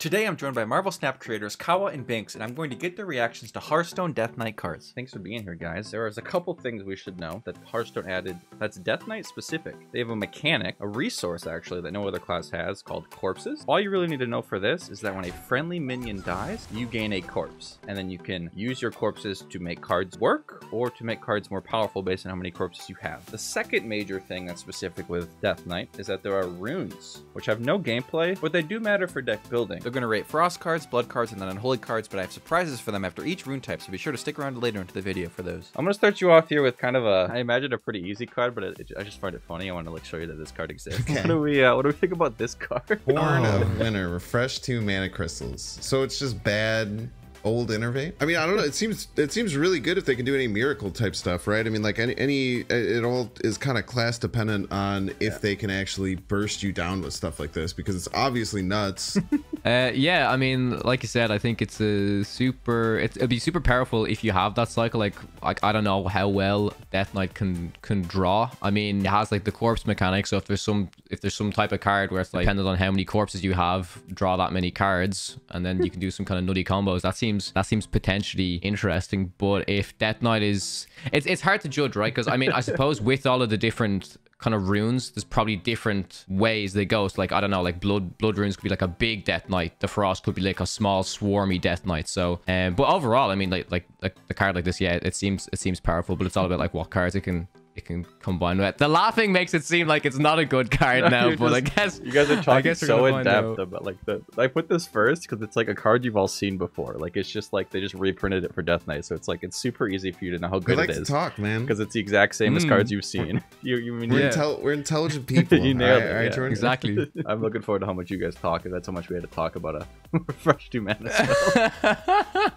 Today I'm joined by Marvel Snap creators Kawa and BynX, and I'm going to get their reactions to Hearthstone Death Knight cards. Thanks for being here, guys. There is a couple things we should know that Hearthstone added that's Death Knight specific. They have a mechanic, a resource actually, that no other class has called corpses. All you really need to know for this is that when a friendly minion dies, you gain a corpse. And then you can use your corpses to make cards work or to make cards more powerful based on how many corpses you have. The second major thing that's specific with Death Knight is that there are runes, which have no gameplay, but they do matter for deck building. They're going to rate Frost cards, Blood cards, and then Unholy cards, but I have surprises for them after each rune type, so be sure to stick around later into the video for those. I'm gonna start you off here with kind of a, I imagine a pretty easy card, but it, it, I just find it funny. I want to like show you that this card exists. Okay. What do we, uh, what do we think about this card? Horn Oh. of Winter, refresh two mana crystals. So it's just bad old innervate. I mean, I don't know. It seems it seems really good if they can do any miracle type stuff, right? I mean, like any any it all is kind of class dependent on if they can actually burst you down with stuff like this because it's obviously nuts. Uh, yeah, I mean, like you said, I think it's a super. It, it'd be super powerful if you have that cycle. Like, like I don't know how well Death Knight can can draw. I mean, it has like the corpse mechanic. So if there's some if there's some type of card where it's like dependent on how many corpses you have, draw that many cards, and then you can do some kind of nutty combos. That seems that seems potentially interesting. But if Death Knight is, it's it's hard to judge, right? Because I mean, I suppose with all of the different kind of runes there's probably different ways they go. So like i don't know like blood blood runes could be like a big death knight. The frost could be like a small swarmy death knight. So um but overall i mean like like like the card like this yeah it seems it seems powerful but it's all about like what cards it can it can combine with the laughing makes it seem like it's not a good card now You're but i guess You guys are talking so in depth out. about like the. I put this first because it's like a card you've all seen before. Like it's just like they just reprinted it for Death Knight, so it's like it's super easy for you to know how we good like it to talk, man. because it's the exact same as Mm. cards you've seen. You you mean We're, Yeah. intel- we're intelligent people. You nailed All it, right, yeah. Exactly I'm looking forward to how much you guys talk. 'cause That's how much we had to talk about a refresh two mana spell.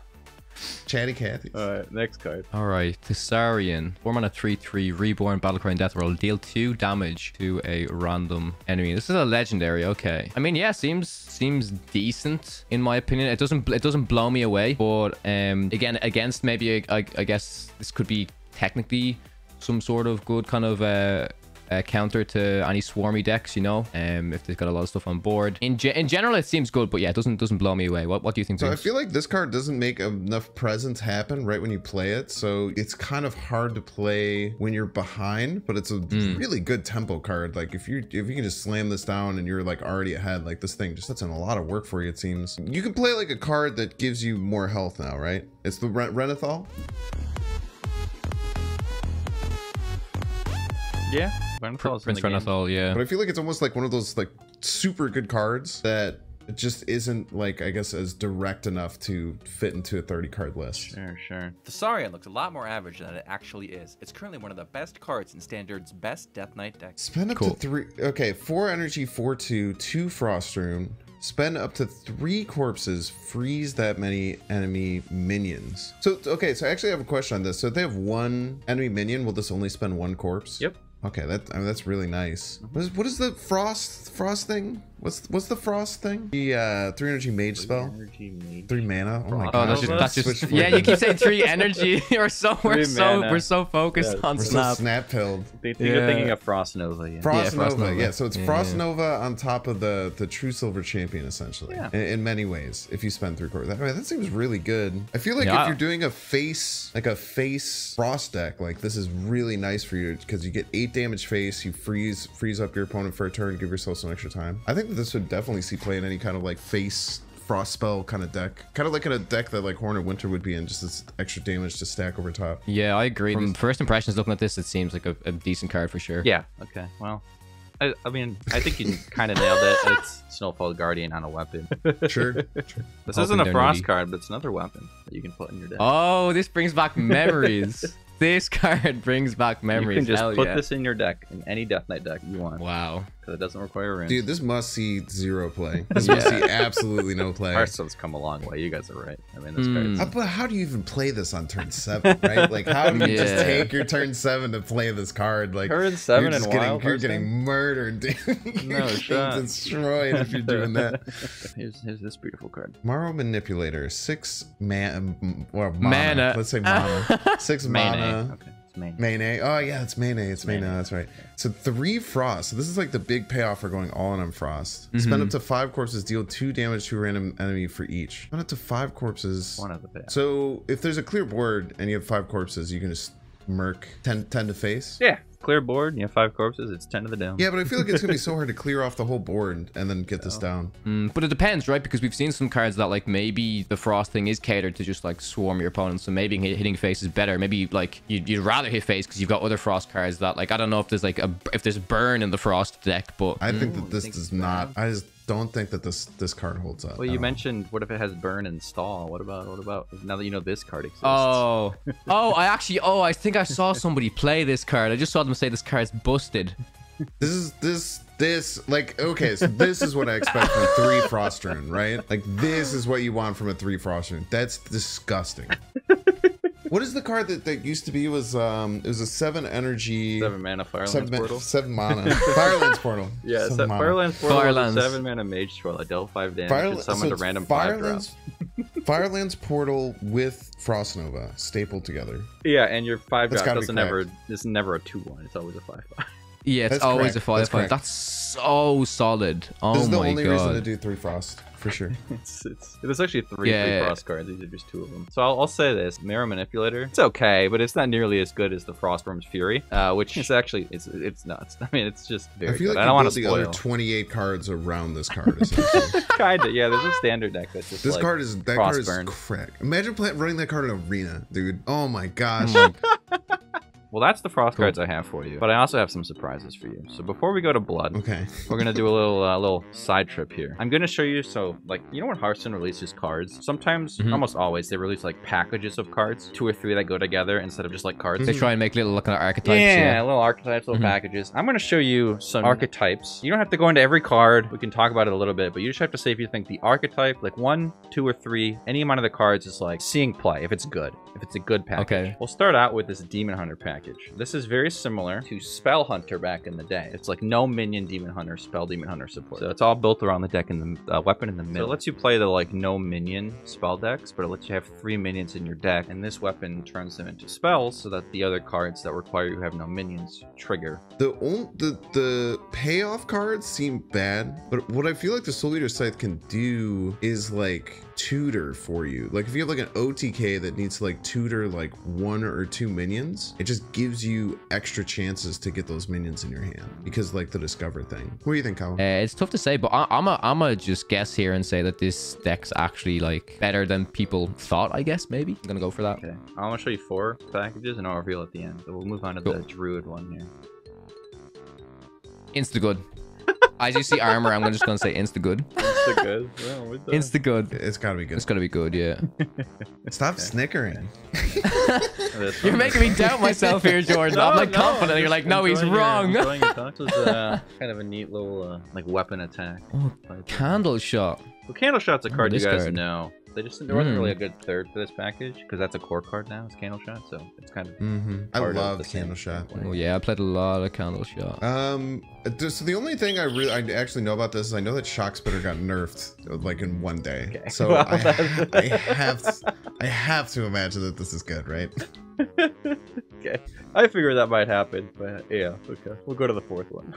Chatty Cathy. All right, next card. All right, Thassarian, 4 mana 3 3, reborn, battlecry, deathrattle. Deal 2 damage to a random enemy. This is a legendary, okay. I mean, yeah, seems seems decent in my opinion. It doesn't it doesn't blow me away, but um, again, against maybe, I, I guess this could be technically some sort of good kind of uh, uh, counter to any swarmy decks, you know, um, if they've got a lot of stuff on board. In, ge- in general, it seems good, but yeah, it doesn't doesn't blow me away. What what do you think? So I feel like this card doesn't make enough presence happen right when you play it. So it's kind of hard to play when you're behind, but it's a really good tempo card. Like if you if you can just slam this down and you're like already ahead, like this thing just puts in a lot of work for you, it seems. You can play like a card that gives you more health now, right? It's the Ren- Renathal. Yeah, Renathal's Prince the. Renathal, yeah. But I feel like it's almost like one of those like super good cards that it just isn't like I guess as direct enough to fit into a 30 card list. Sure, sure. Thassarian looks a lot more average than it actually is. It's currently one of the best cards in Standard's best Death Knight decks. Spend up Cool. to three. Okay, four energy, four two, two frost rune. Spend up to three corpses. Freeze that many enemy minions. So okay, so I actually have a question on this. So if they have one enemy minion, will this only spend one corpse? Yep. Okay, that I mean, that's really nice. What is, what is the frost frost thing? What's what's the frost thing? The uh, three energy mage spell. Energy mage. Three mana. Oh my Oh, god. Oh, that's just, that's just yeah. You keep saying three energy. We're so we're Three so mana. we're so focused Yeah, on We're so snap. snap pilled. They think you're thinking of Frost Nova. Yeah. Frost, Frost Nova. Nova. Yeah, so it's Yeah, Frost. Nova on top of the the True Silver Champion, essentially. Yeah. In, in many ways, if you spend three quarters, that, I mean, that seems really good. I feel like Yeah. if you're doing a face like a face Frost deck, like this is really nice for you because you get eight damage face, you freeze freeze up your opponent for a turn, give yourself some extra time. I think that this would definitely see play in any kind of like face frost spell kind of deck kind of like in a deck that like horn of winter would be in just this extra damage to stack over top Yeah, I agree. From first impressions, looking at this, it seems like a, a decent card for sure. Yeah. Okay. Well, I, I mean, I think you kind of nailed it. It's Snowfall Guardian on a weapon. sure This Hoping isn't a Frost nutty. card, but it's another weapon that you can put in your deck. Oh, this brings back memories. this card brings back memories. you can just Hell put yeah. this in your deck in any Death Knight deck you want Wow. Because it doesn't require runes. dude this must see zero play this must see absolutely no play Hearthstone's come a long way. You guys are right. I mean, this card's Uh, but how do you even play this on turn seven, right? Like, how do you just take your turn seven to play this card? Like, Turn seven you're just and getting, wild you're Hearthstone? getting murdered, dude. No you're getting shot. destroyed if you're doing that. here's, here's this beautiful card. Marrow Manipulator, six man, or mana. Mana. Let's say mana. Six Mana. mana. Okay. Mayne. Oh yeah, it's Mayne. It's Mayne. That's right. So three frost. So this is like the big payoff for going all in on frost. Mm-hmm. Spend up to five corpses. Deal two damage to a random enemy for each. Spend up to five corpses. One of the best. So if there's a clear board and you have five corpses, you can just merc 10, 10 to face. Yeah, clear board. You have five corpses. It's ten to the down. Yeah, but I feel like it's gonna be so hard to clear off the whole board and then get this down. Mm, but it depends, right? Because we've seen some cards that like maybe the frost thing is catered to just like swarm your opponent. So maybe hitting face is better. Maybe like you'd, you'd rather hit face because you've got other frost cards that like I don't know if there's like a if there's burn in the frost deck, but I think that this does it's not. I just don't think that this this card holds up. Well, you mentioned what if it has burn and stall? What about what about now that you know this card exists? oh oh I actually oh I think I saw somebody play this card. I just saw them say this card's busted. This is this this like okay, so this is what I expect from a three frost rune, right? Like this is what you want from a three frost rune. That's disgusting. what is the card that, that used to be was um it was a seven energy seven mana Firelands seven, ma- portal. seven mana Firelands portal. Yeah, Seven so mana. Firelands portal Firelands. was seven mana mage troll. I dealt five damage Fire, and so summoned a random five drop. Firelands, Firelands portal with Frost Nova stapled together. Yeah, and your five That's drop doesn't never. This is never a two one. It's always a five five. Yeah, it's That's always correct. a five That's five. correct. That's so solid. Oh This is the my only god. reason to do three frost for sure. It's it's there's actually three Yeah, three yeah. frost cards. These are just two of them. So I'll, I'll say this: Marrow Manipulator. It's okay, but it's not nearly as good as the Frostwyrm's Fury, uh, which is actually it's it's nuts. I mean, it's just very I feel good. like I don't you want to the spoil. other 28 cards around this card. essentially. Kinda, yeah. There's a standard deck that's just this like, card is that card is Frostburn. crack. Imagine play, running that card in arena, dude. Oh my gosh. Well, that's the frost Cool. cards I have for you, but I also have some surprises for you. So before we go to blood, okay. we're gonna do a little uh, little side trip here. I'm gonna show you. So like you know when Hearthstone releases cards, sometimes, Mhm. almost always, they release like packages of cards, two or three that go together instead of just like cards. They try and make little looking at archetypes. Yeah, Yeah. little archetypes, little Mhm. packages. I'm going to show you some archetypes. You don't have to go into every card. We can talk about it a little bit, but you just have to say if you think the archetype, like one, two, or three, any amount of the cards is like seeing play, if it's good, if it's a good package. Okay. We'll start out with this Demon Hunter package. This is very similar to Spell Hunter back in the day. It's like no minion Demon Hunter, Spell Demon Hunter support. So it's all built around the deck and the uh, weapon in the middle. So it lets you play the like no minion spell decks, but it lets you have three minions in your deck, and this weapon turns them into spells so that the other cards that require you have no minions trigger. The only the the payoff cards seem bad, but what I feel like the Soul Eater Scythe can do is like tutor for you. Like if you have like an OTK that needs to like tutor like one or two minions, it just gives you extra chances to get those minions in your hand because like the discover thing. What do you think, Colin? Uh, it's tough to say, but I, I'm a, I'm a just guess here and say that this deck's actually like better than people thought. I guess maybe I'm gonna go for that. Okay, I'm gonna show you four packages, and I'll reveal at the end. So we'll move on to the Druid one here. Insta good. As you see armor, I'm just gonna say insta good. Insta good. Well, Insta good. It's gotta be good. It's gonna be good, yeah. Stop snickering. You're making me doubt myself here, Jordan. I'm like confident. You're like, no, he's wrong. your. This is uh, kind of a neat little uh, like weapon attack. Oh. Candle shot. Well, Candle Shot's a Oh, card you guys card. know. They just there wasn't Mm. really a good third for this package because that's a core card now. It's Candle Shot, so it's kind of Mm-hmm. I Part of love the Candle Shot. thing. Oh yeah, I played a lot of candle shot. Um, so the only thing I really, I actually know about this is I know that Shock Spitter got nerfed like in one day. Okay. So Well, I, I have, I have to imagine that this is good, right? okay. I figured that might happen, but yeah, okay. We'll go to the fourth one.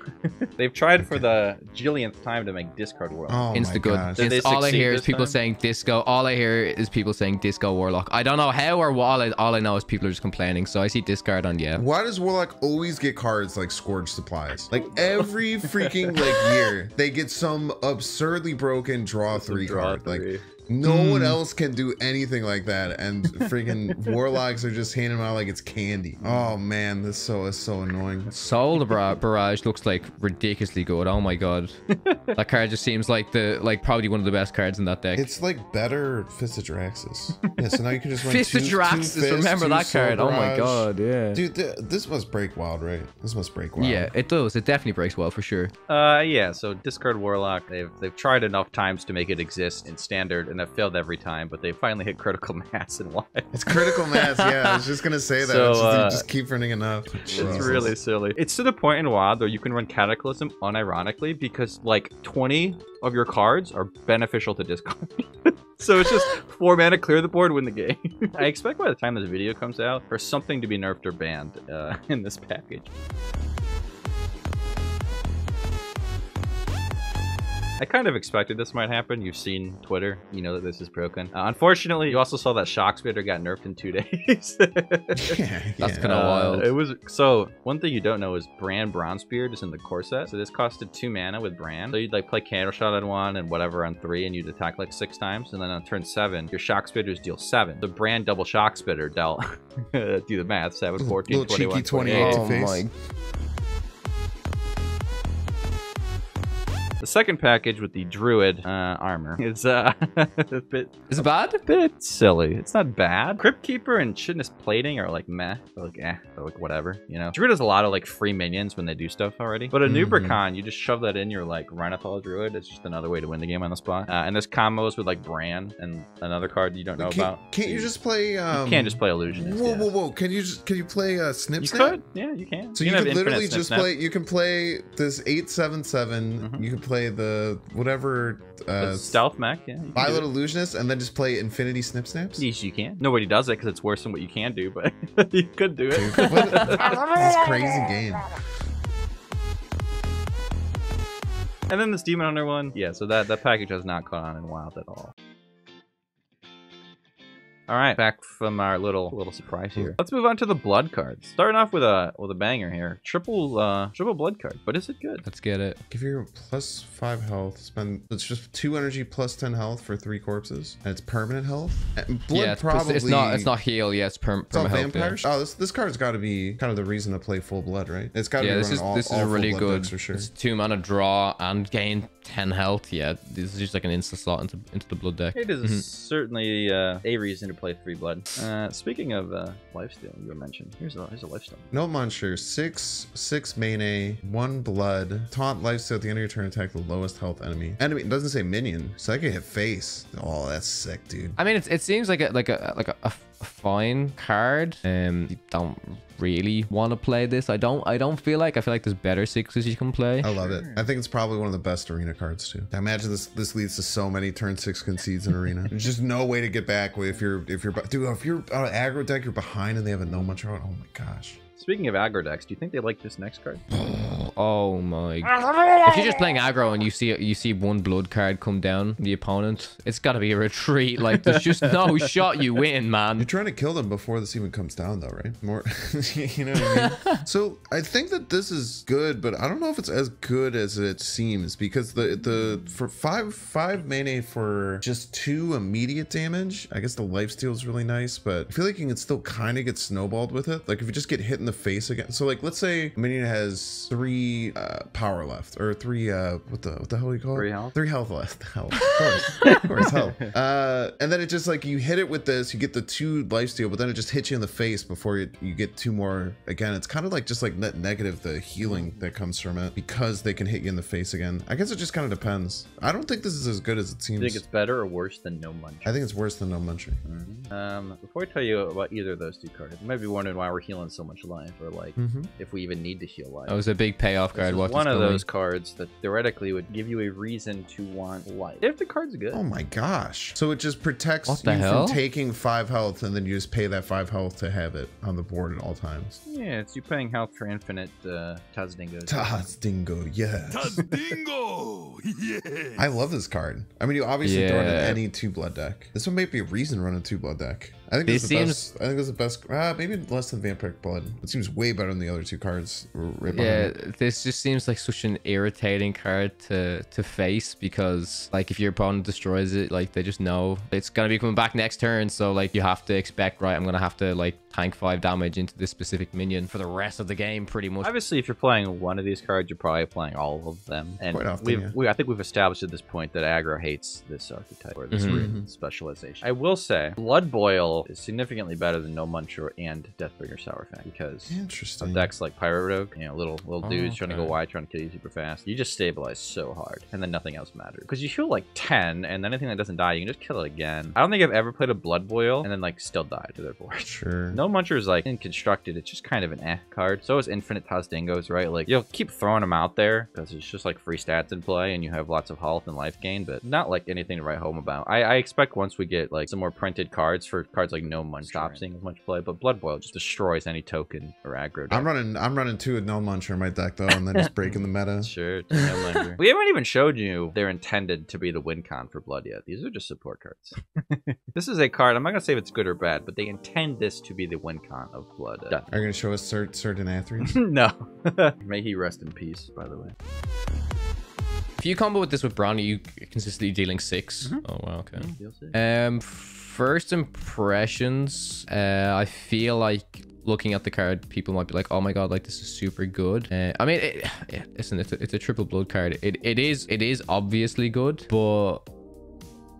They've tried for the jillionth time to make Discard World. Oh my Insta good. gosh. Did they It's- all I hear is people time? saying disco. All I hear is people saying disco warlock. I don't know how or what. All I, all I know is people are just complaining. So I see discard on yeah. Why does Warlock always get cards like Scourge Supplies? Like every freaking like year, they get some absurdly broken draw Some three draw card. Like three. no one Hmm. else can do anything like that, and freaking Warlocks are just handing them out like it's candy. Oh man, this so is so annoying. Soul Bar- Barrage looks like ridiculously good. Oh my god, that card just seems like the like probably one of the best cards in that deck. It's like better Fist of Jaraxxus. Yeah, so now you can just run Fist two, of two Jaraxxus. Fist, Remember that card? Oh my god, yeah. Dude, th- this must break wild, right? This must break wild. Yeah, it does. It definitely breaks well for sure. Uh, yeah. So discard warlock. They've they've tried enough times to make it exist in standard, and and failed every time, but they finally hit critical mass and why. It's critical mass. Yeah, I was just gonna say that. So, just, uh, just keep running enough. It's really silly. It's to the point in WoW though you can run Cataclysm unironically because like 20 of your cards are beneficial to discard. so it's just four mana, clear the board, win the game. I expect by the time this video comes out for something to be nerfed or banned uh, in this package. I kind of expected this might happen. You've seen Twitter. You know that this is broken. Uh, unfortunately, you also saw that Shock Spitter got nerfed in two days. yeah, That's yeah. kinda Uh, wild. It was so one thing you don't know is Brann Bronzebeard is in the core set. So this costed two mana with Brann. So you'd like play Candle Shot on one and whatever on three, and you'd attack like six times. And then on turn seven, your Shock Spitters deal seven. The Brann double Shock Spitter dealt do the math 7, 14, Little 21, 28 28. to The second package with the Druid uh, armor is uh, a bit Is it bad? bit silly. It's not bad. Crypt Keeper and Chitinous Plating are like meh, or like eh, or like whatever, you know. Druid has a lot of like free minions when they do stuff already. But a Mhm. Nubricon, you just shove that in, you're like Renathal Druid. It's just another way to win the game on the spot. Uh, and there's combos with like Brann and another card you don't know Can't, about. can't So you just play? Um, you can't just play Illusionist. Whoa, yeah. whoa, whoa! Can you just can you play uh, Snip You Snap? could, yeah, you can. So you you, can could literally infinite snip just snap. play. You can play this eight seven seven. Mhm. You can play the whatever uh, But stealth mech, yeah. you can do Violet. Illusionist, and then just play Infinity Snip Snaps. Yes, you can. Nobody does it because it's worse than what you can do, but you could do it. Dude, what a- this crazy game. And then this Demon Hunter one. Yeah, so that, that package has not caught on in Wild at all. All right, back from our little little surprise here. Let's move on to the blood cards. Starting off with a with a banger here. Triple uh triple blood card, but is it good? Let's get it. Give your plus five health. Spend it's just two energy plus ten health for three corpses, and it's permanent health. And blood yeah, it's, probably. it's not it's not heal. Yeah, it's perm, It's all perma yeah. vampires. Oh, this this card's got to be kind of the reason to play full blood, right? It's got to Yeah, be this is all, this is a really good. for sure. It's two mana draw and gain ten health. Yeah, this is just like an insta slot into into the blood deck. It is Mhm. certainly uh, a reason to play three blood. Uh, speaking of uh, lifesteal, you mentioned here's a here's a lifesteal. No monster, six six main one blood. Taunt lifesteal at the end of your turn. Attack the lowest health enemy. Enemy it doesn't say minion, so I can hit face. Oh, that's sick, dude. I mean, it, it seems like a like a like a, a fine card. Um, you don't really want to play this. I don't. I don't feel like. I feel like there's better sixes you can play. I love it. I think it's probably one of the best arena cards too. I imagine this this leads to so many turn six concedes in arena. There's just no way to get back if you're if you're dude if you're uh, aggro deck you're behind and they have a no much out. Oh my gosh. Speaking of aggro decks, do you think they like this next card? Oh my! If you're just playing aggro and you see you see one blood card come down the opponent, it's got to be a retreat. Like there's just no shot you win, man. You're trying to kill them before this even comes down, though, right? More, you know what I mean? so I think that this is good, but I don't know if it's as good as it seems because the the for five five mana for just two immediate damage. I guess the lifesteal is really nice, but I feel like you can still kind of get snowballed with it. Like if you just get hit in the face again. So like let's say minion has three uh, power left or three uh what the what the hell do you call it? Three health? Three health left. Health. Of course. of course, health. Uh, and then it just like you hit it with this, you get the two lifesteal, but then it just hits you in the face before you, you get two more again. It's kind of like just like net negative the healing that comes from it because they can hit you in the face again. I guess it just kind of depends. I don't think this is as good as it Do you seems. think it's better or worse than no munch? I think it's worse than no munching. Um, before I tell you about either of those two cards, you might be wondering why we're healing so much life, or like Mm-hmm. if we even need to heal life. That was a big payoff This card. is one of those cards that theoretically would give you a reason to want life. If the card's good. Oh my gosh. So it just protects you hell? from taking five health and then you just pay that five health to have it on the board at all times. Yeah, it's you paying health for infinite uh, Tazdingos. Taz Dingo, yes. Dingo! Yeah! I love this card. I mean, you obviously throw it in any two blood deck. This one might be a reason to run a two blood deck. I think This this, the seems- best. I think this is the best. Uh, maybe less than Vampiric Blood. It seems way better than the other two cards. Right Yeah, it. this just seems like such an irritating card to to face because like if your opponent destroys it, like they just know it's gonna be coming back next turn. So like you have to expect, right? I'm gonna have to like tank five damage into this specific minion for the rest of the game, pretty much. Obviously, if you're playing one of these cards, you're probably playing all of them. And Quite often, we've, yeah. we, I think we've established at this point that aggro hates this archetype or this Mhm. specialization. I will say, Blood Boil is significantly better than No Muncher and Deathbringer Saurfang because Interesting. decks like Pirate Rogue, you know, little little Oh, dudes trying to go wide, trying to kill you super fast. You just stabilize so hard, and then nothing else matters. Because you heal like 10, and then anything that doesn't die, you can just kill it again. I don't think I've ever played a Blood Boil and then like still died to their board. Sure. No Muncher is like in constructed. It's just kind of an eh card. So is Infinite Tasdingos, right? Like you'll keep throwing them out there because it's just like free stats in play, and you have lots of health and life gain, but not like anything to write home about. I, I expect once we get like some more printed cards for cards like No Muncher, stop seeing as much play. But Blood Boil just destroys any token or aggro. I'm running. I'm running two with no muncher in my deck though, and then just breaking the meta. Sure. No Muncher. we haven't even showed you they're intended to be the win con for Blood yet. These are just support cards. this is a card. I'm not gonna say if it's good or bad, but they intend this to be the win con of Blood. Uh, Are you gonna show us cert certain athletes? no. May he rest in peace, by the way. If you combo with this with Brownie, you consistently dealing 6 Oh wow, okay. You'll. Um, first impressions, uh, I feel like looking at the card, people might be like, "Oh my god, like this is super good." Uh, I mean, it, yeah, listen, it's a, it's a triple blood card. It it is it is obviously good, but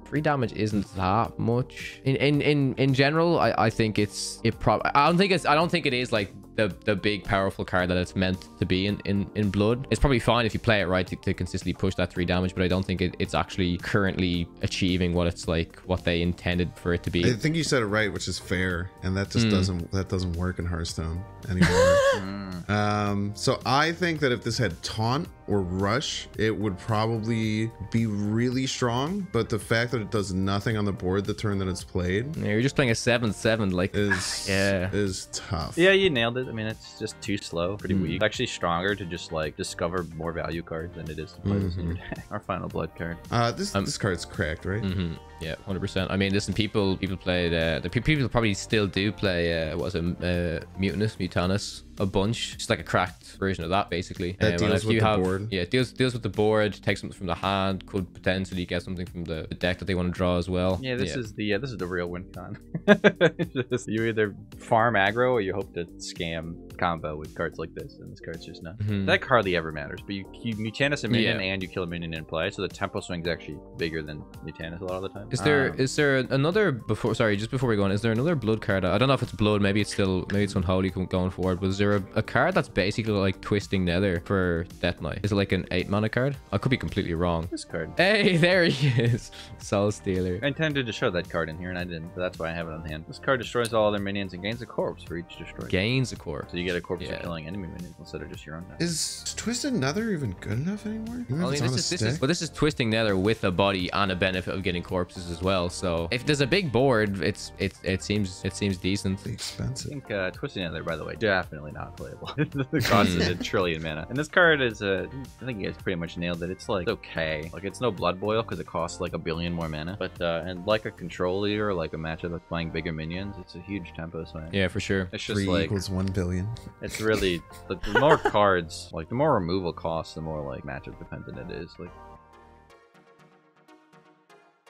free damage isn't that much. In in in in general, I I think it's it prob. I don't think it's I don't think it is like the the big powerful card that it's meant to be in in in blood. It's probably fine if you play it right to, to consistently push that three damage, but I don't think it, it's actually currently achieving what it's like what they intended for it to be. I think you said it right, which is fair, and that just Hmm. doesn't that doesn't work in Hearthstone anymore. um, so I think that if this had taunt or rush, it would probably be really strong. But the fact that it does nothing on the board the turn that it's played Yeah, you're just playing a seven seven like is Yeah. is tough. Yeah, you nailed it. I mean, it's just too slow, pretty Hmm. weak. It's actually stronger to just like discover more value cards than it is to play this in your Mm-hmm. deck. Our final blood card. Uh, this Um, this card's cracked, right? hmm Yeah, hundred percent. I mean, listen, people people played. Uh, the people probably still do play. Uh, what was it? Uh, Mutinous, Mutanus, a bunch. Just like a cracked version of that, basically. That Um, deals if with you the have, board. Yeah, deals deals with the board. Takes something from the hand. Could potentially get something from the, the deck that they want to draw as well. Yeah, this is the yeah, this is the real win con. Just- you either farm aggro or you hope to scam combo with cards like this, and this card's just not. Mhm. That hardly ever matters, but you, you Mutanus a minion Yeah. and you kill a minion in play, so the tempo swing's actually bigger than Mutanus a lot of the time. Is there Um, is there another before? Sorry, just before we go on, is there another blood card? I don't know if it's blood. Maybe it's still maybe it's unholy co- going forward. But is there a, a card that's basically like twisting nether for Death Knight? Is it like an eight mana card? I could be completely wrong. this card? Hey, there he is, Soul Stealer. I intended to show that card in here, and I didn't. So that's why I have it on hand. This card destroys all other minions and gains a corpse for each destroyed. Gains a corpse. So you get a corpse Yeah. for killing enemy minions instead of just your own. deck. Is Twisted Nether even good enough anymore? Even if I mean, this is, this is, stick? but this is twisting nether with a body on a benefit of getting corpses as well. So if there's a big board, it's it it seems it seems decent. It's I expensive. think uh, Twisting Nether, by the way, definitely not playable. the cost is a trillion mana. And this card is, uh, I think you guys pretty much nailed it. It's like, okay. Like, it's no Blood Boil because it costs like a billion more mana. But, uh, and like a control leader, like a matchup that's playing bigger minions, it's a huge tempo swing. Yeah, for sure. It's just Three like, equals one billion. it's really, the, the more cards, like, the more removal costs, the more, like, matchup dependent it is. Like,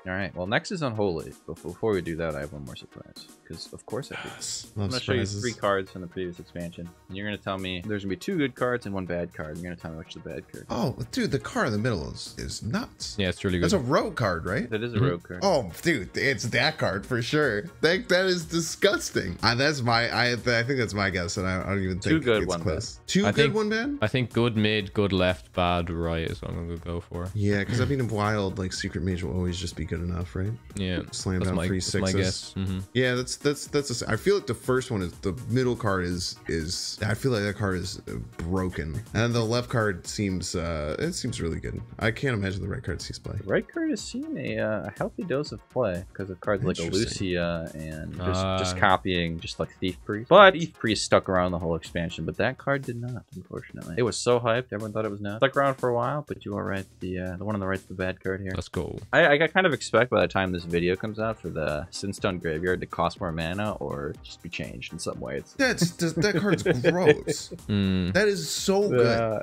all right. Well, next is Unholy. But before we do that, I have one more surprise. Because, of course, I do. Yes. I'm gonna show you three cards from the previous expansion. And you're gonna tell me there's gonna be two good cards and one bad card. You're gonna tell me which is the bad card. Oh, dude, the card in the middle is, is nuts. Yeah, it's really good. That's a road card, right? That is a Mhm. rogue card. Oh, dude, it's that card for sure. That that is disgusting. Uh, that's my. I I think that's my guess, and I, I don't even think Two think good, it's one close. Two I good, think- one bad. I think good mid, good left, bad right is what I'm gonna go for. Yeah, because I mean, wild, like secret mage will always just be good enough, right? Yeah, Slam that's down my, three that's my sixes. guess. hmm Yeah, that's that's that's. A, I feel like the first one is the middle card is is. I feel like that card is uh, broken, and the left card seems uh it seems really good. I can't imagine the right card sees play. The right card has seen a, uh, a healthy dose of play because of cards like Lucia and just, just Ah. copying just like Thief Priest. But Thief Priest stuck around the whole expansion, but that card did not, unfortunately. It was so hyped, everyone thought it was nuts. Stuck around for a while, but you are right. The uh, the one on the right's the bad card here. Let's go. I, I kind of expect by the time this video comes out for the Sinstone Graveyard to cost more mana or just be changed in some way. It's That's that, that card's gross. Mm. That is so good. Uh,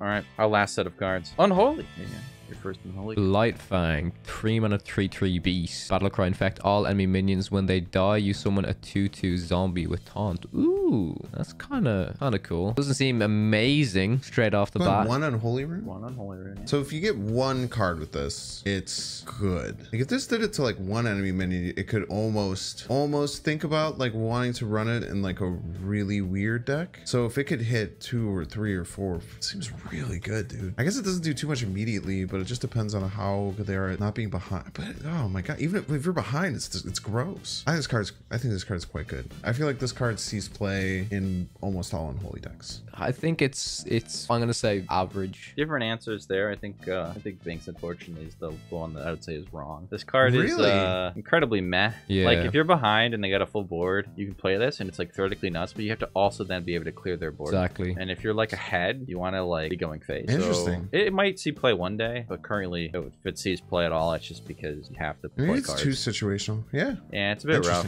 All right, our last set of cards. Unholy. There you go. Your first unholy. Blightfang, 3 mana 3 3 beast. Battlecry infect all enemy minions. When they die, you summon a 2 2 zombie with taunt. Ooh. Ooh, that's kind of kind of cool. Doesn't seem amazing straight off the bat. one unholy rune. One unholy rune. So if you get one card with this, it's good. Like if this did it to like one enemy minion, it could almost almost think about like wanting to run it in like a really weird deck. So if it could hit two or three or four, it seems really good, dude. I guess it doesn't do too much immediately, but it just depends on how good they are at not being behind. But oh my god, even if, if you're behind, it's it's gross. I think this card's I think this card's quite good. I feel like this card sees play in almost all unholy decks. I think it's it's. I'm gonna say average. Different answers there. I think uh, I think BynX unfortunately is the one that I would say is wrong. This card is Really? uh, incredibly meh. Yeah. Like if you're behind and they got a full board, you can play this and it's like theoretically nuts, but you have to also then be able to clear their board. Exactly. And if you're like ahead, you want to like be going face. Interesting. So it, it might see play one day, but currently, if it sees play at all, it's just because you have to play Maybe it's cards. too situational. Yeah. yeah, it's a bit rough.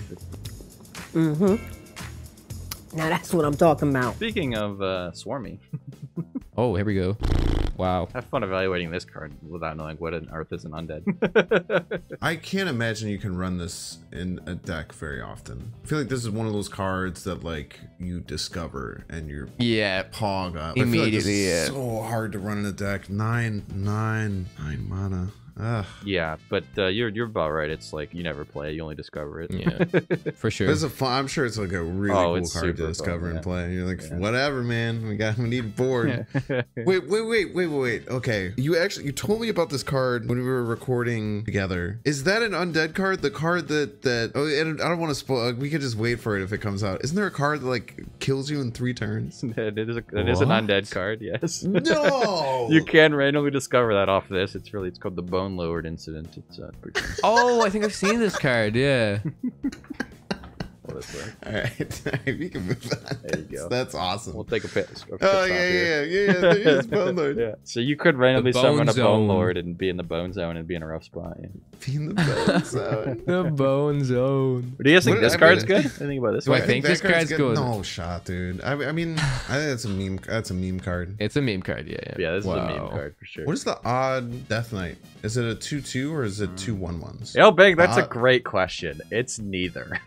Mm-hmm. Now that's what I'm talking about. Speaking of uh, Swarmy, Oh, here we go. Wow. have fun evaluating this card without knowing what an Earth is an undead. I can't imagine you can run this in a deck very often. I feel like this is one of those cards that like you discover and you're Yeah. pog up. Immediately, I feel like this is yeah. so hard to run in a deck. Nine, nine, nine mana. Ugh. yeah, but uh, you're you're about right. It's like you never play, you only discover it. Yeah. For sure. This is a fun. I'm sure it's like a really Oh, cool card to super fun, discover yeah. and play. You're like, Yeah. whatever, man. We got we need a board. wait, wait, wait, wait, wait, wait. Okay, you actually you told me about this card when we were recording together. Is that an undead card? The card that that oh, and I don't want to spoil. We could just wait for it if it comes out. Isn't there a card that like kills you in three turns? it is a, it is an undead card. Yes. No. You can randomly discover that off this. It's really it's called the Bone Lord incident. It's uh, pretty oh, I think I've seen this card. Yeah. well, this way. All right, we can move on. There you go. That's awesome. We'll take a pit. oh stop yeah, yeah, yeah, yeah. There is Bone Lord. yeah. So you could randomly summon bone a. Bone Lord and be in the Bone Zone and be in a rough spot. Yeah. Being the bone zone. the bone zone. Do you guys think What- this I mean, card's it- good? I think about this Do I card. think this that card's good? No shot, dude. I, I mean, I think that's a meme. That's a meme card. It's a meme card. Yeah. Yeah. Yeah, this is a meme card for sure. What is the odd Death Knight? Is it a two-two or is it two one-ones? Yo, Big, that's a Uh, great question. It's neither.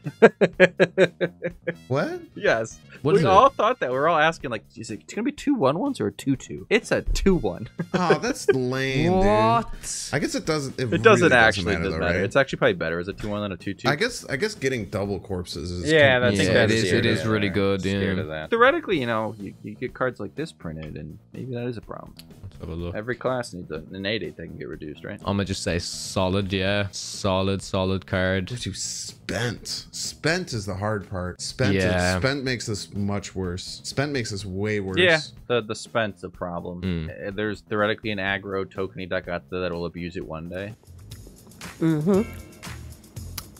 What? yes. What we is it? all thought that. We are all asking, like, is it going to be two one ones or a two two? It's a two one. Oh, that's lame, dude. What? I guess it doesn't. It, It doesn't really actually matter, doesn't though, matter. right? It's actually probably better as a two one than a two two. I guess. I guess getting double corpses is. Yeah, kind of- I think Yeah, that's it is- scared it of is that. really good, Scared yeah. of that. Theoretically, you know, you, you get cards like this printed, and maybe that is a problem. Let's have a look. Every class needs an eight eight that can get reduced, right? I'm gonna just say solid. Yeah. Solid. Solid card. But you spent. Spent is the hard part. Spent. Yeah. Spent makes this much worse. Spent makes this way worse. Yeah, the the spent's a problem. Mm. There's theoretically an aggro tokeny deck out there that will abuse it one day.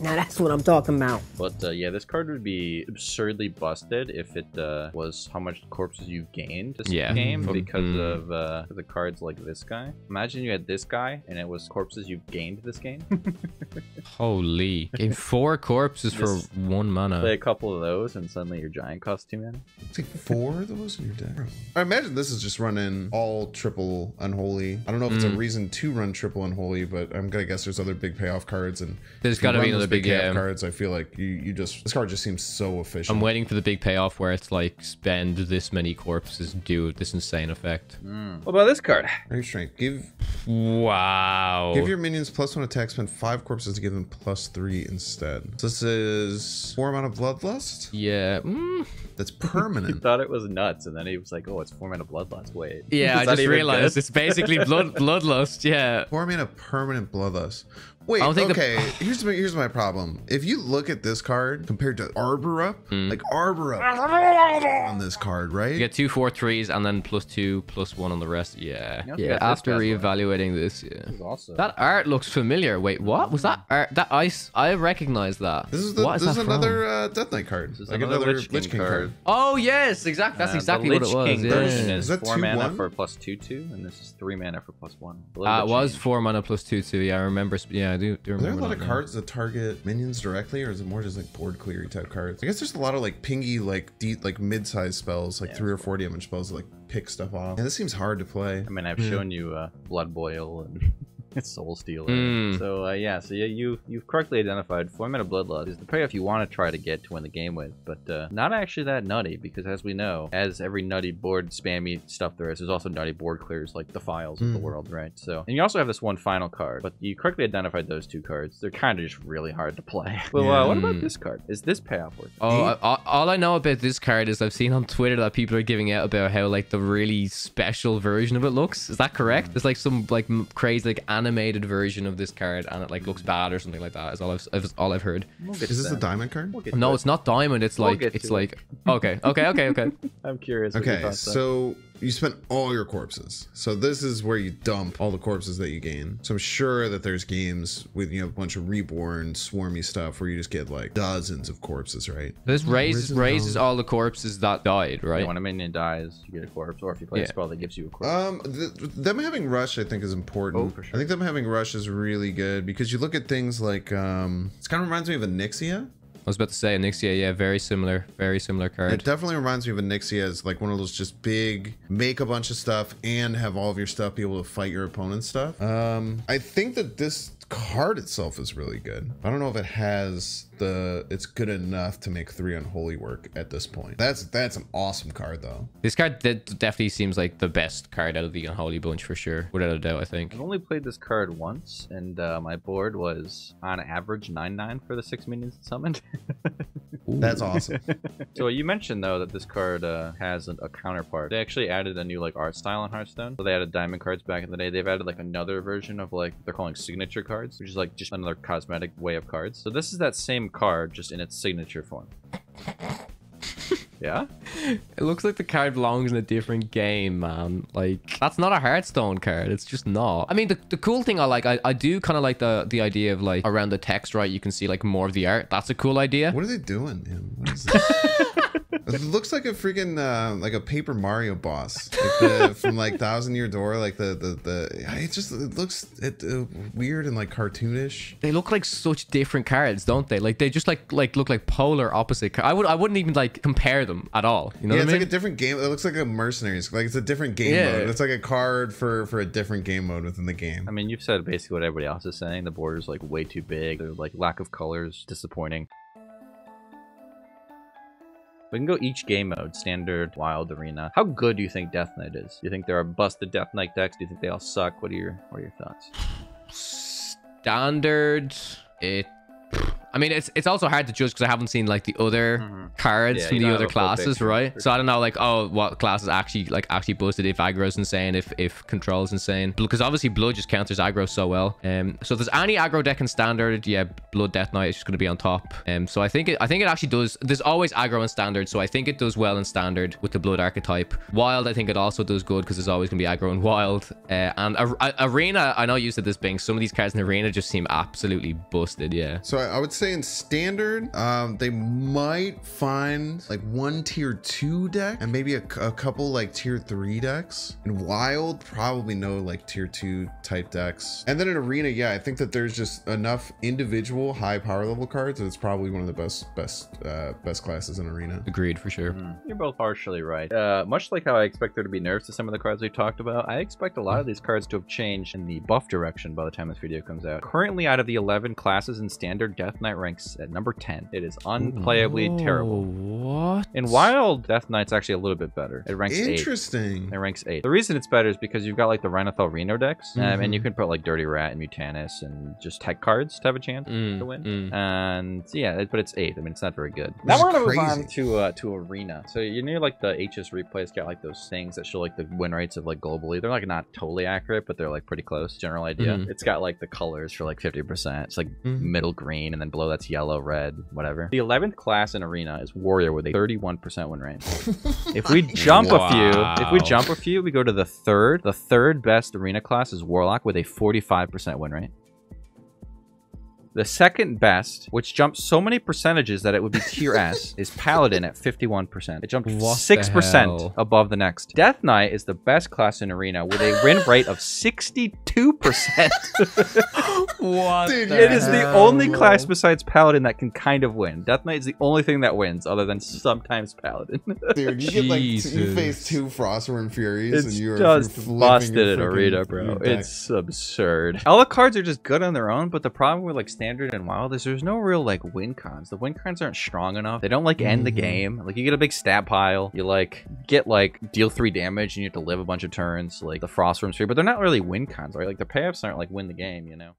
Now that's what I'm talking about. But uh, yeah, this card would be absurdly busted if it uh, was how much corpses you've gained this Yeah. game Mm. because Mm. of uh, the cards like this guy. Imagine you had this guy and it was corpses you've gained this game. Holy. Game four corpses for one mana. Play a couple of those and suddenly your giant costs two mana. Take four of those in your deck. I imagine this is just running all triple unholy. I don't know if it's a Mm. reason to run triple unholy, but I'm gonna guess there's other big payoff cards and There's if you gotta be another those big, payoff yeah. cards. I feel like you you just this card just seems so efficient. I'm waiting for the big payoff where it's like spend this many corpses, do this insane effect. What about this card? Very strength. Give Wow. give your minions plus one attack. Spend five corpses to give them plus three instead. So this is four amount of bloodlust. yeah. Mm. That's He permanent. thought it was nuts, and then he was like, "Oh, it's four mana bloodlust." Wait, Yeah, I that just realized good? it's basically blood bloodlust. Yeah. Four mana permanent bloodlust. Wait, I don't think the- okay. here's my here's my problem. If you look at this card compared to Arbor Up, like Arbor Up on this card, right? You get two four threes and then plus two plus one on the rest. Yeah. Yeah, Yeah. After this guy's reevaluating this, yeah. This is also That art looks familiar. Wait, what was that art? That ice? I recognize that. This is the, what is this is that from? another uh, Death Knight card. This is like another another, Lich King card. Oh yes, exactly. That's Uh, exactly the what it was. King yeah. version Is is that four mana 2-1? for plus two two, and this is three mana for plus one. A Uh, it was four mana plus two two. Yeah, I remember. Yeah, I do. do Are there a lot of now. cards that target minions directly, or is it more just like board cleary type cards? I guess there's a lot of like pingy, like deep, like mid-sized spells, like Yeah, three or four damage spells that like pick stuff off. Yeah, this seems hard to play. I mean, I've shown you uh, Blood Boil and it's Soul Stealer. Mm. So uh, yeah, so yeah, you you've correctly identified Format of Bloodlust is the payoff you want to try to get to win the game with, but uh, not actually that nutty because as we know, as every nutty board spammy stuff there is, there's also nutty board clears like the files of the Mm. world, right? So and you also have this one final card, but you correctly identified those two cards. They're kind of just really hard to play. well, uh, what about Mm. this card? Is this payoff worth? it? Oh, I, I- all I know about this card is I've seen on Twitter that people are giving out about how like the really special version of it looks. Is that correct? There's like some like crazy like animated version of this card, and it like looks bad or something like that. Is all I've is all I've heard. We'll Is to this a diamond card? We'll No, it. it's not diamond. It's We'll like it's to it. like okay, okay, okay, okay. I'm curious. Okay, so. are. So you spent all your corpses. So this is where you dump all the corpses that you gain. So I'm sure that there's games with you know a bunch of reborn swarmy stuff where you just get like dozens of corpses, right? This raises raises all the corpses that died, right? Yeah, when a minion dies, you get a corpse, or if you play Yeah. a spell that gives you a corpse. Um, th- them having rush, I think, is important. Oh, for sure. I think them having rush is really good because you look at things like um, it kind of reminds me of a Onyxia. I was about to say Nixia, yeah, very similar, very similar card. It definitely reminds me of Onyxia as like one of those just big, make a bunch of stuff and have all of your stuff be able to fight your opponent's stuff. Um, I think that this card itself is really good. I don't know if it has the it's good enough to make three unholy work at this point. That's that's an awesome card though. This card de- definitely seems like the best card out of the Unholy Bunch for sure, without a doubt. I think. I've only played this card once, and uh, my board was on average 9-9 for the six minions it summoned. That's awesome. so you mentioned though that this card uh, has a, a counterpart. They actually added a new like art style in Hearthstone. So they added diamond cards back in the day. They've added like another version of like they're calling signature cards, which is like just another cosmetic way of cards. So this is that same card just in its signature form. yeah. It looks like the card belongs in a different game, man. Like that's not a Hearthstone card. It's just not. I mean, the, the cool thing I like, I, I do kind of like the the idea of like around the text, right? You can see like more of the art. That's a cool idea. what are they doing? Man? What is this? It looks like a freaking uh, like a Paper Mario boss, like the, from like Thousand Year Door. Like the the the. It just it looks it, uh, weird and like cartoonish. They look like such different cards, don't they? Like they just like like look like polar opposite. I would I wouldn't even like compare them at all. You know yeah, what it's I mean? like a different game. It looks like a mercenaries. Like it's a different game Yeah. mode. It's like a card for for a different game mode within the game. I mean, you've said basically what everybody else is saying. The border's like way too big. They're like lack of colors, disappointing. We can go each game mode, standard, wild, arena. How good do you think Death Knight is? Do you think there are busted Death Knight decks? Do you think they all suck? What are your what are your thoughts? standard. It. I mean, it's it's also hard to judge because I haven't seen like the other Mhm. cards Yeah, from the other have a full classes, right? So I don't know, like, oh, what classes actually like actually boosted if aggro's insane, if if control's insane, because obviously blood just counters aggro so well. Um, so if there's any aggro deck in standard, yeah, blood death knight is just going to be on top. Um, so I think it I think it actually does. There's always aggro in standard, so I think it does well in standard with the blood archetype. Wild, I think it also does good because there's always going to be aggro in wild. Uh, and a, a- arena, I know you said this being some of these cards in arena just seem absolutely busted. Yeah. So I I would say in standard, um, they might find like one tier two deck and maybe a, a couple like tier three decks. In wild, probably no like tier two type decks. And then in arena, yeah, I think that there's just enough individual high power level cards that it's probably one of the best best uh, best classes in arena. Agreed for sure. Hmm, You're both partially right. Uh, much like how I expect there to be nerfs to some of the cards we've talked about, I expect a lot of these cards to have changed in the buff direction by the time this video comes out. Currently, out of the 11 classes in standard, Death Knight ranks at number 10. It is unplayably terrible. What? In Wild, Death Knight's actually a little bit better. It ranks 8. Interesting. It ranks 8. The reason it's better is because you've got like the Renathal Reno decks, um, and you Mhm. can put like Dirty Rat and Mutanus and just tech cards to have a chance Mm, to win. mm. And yeah, it- but it's eight. I mean, it's not very good. Which now we're gonna move on to uh, to arena. So you know, like the HS replays got like those things that show like the win rates of like globally. They're like not totally accurate, but they're like pretty close. General idea. Mhm. It's got like the colors for like fifty percent. It's like Mhm. middle green, and then below that's yellow, red, whatever. The eleventh class in arena is warrior with a thirty-one percent win rate. If we jump a few, if we jump a few, we go to the third. The third best arena class is warlock with a forty-five percent win rate. The second best, which jumped so many percentages that it would be tier S, is Paladin at 51%. It jumped What 6% hell? above the next. Death Knight is the best class in Arena with a win rate of 62%. What? Dude, it is the hell, only class besides Paladin that can kind of win. Death Knight is the only thing that wins, other than sometimes Paladin. Dude, you get like t- you face two Frostwyrm Furies It's and you're just you're flipping busted at Arena, bro. It's absurd. All the cards are just good on their own, but the problem with like standard and wild is there's no real like win cons. The win cons aren't strong enough. They don't like end the Mhm. game. Like you get a big stat pile, you like get like deal three damage, and you have to live a bunch of turns, like the frost Frostwyrm's Fury. But they're not really win cons, right? Like the payoffs aren't like win the game, you know.